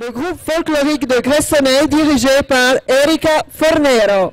Le groupe folklorique de Gressoney dirigé par Erika Fornero.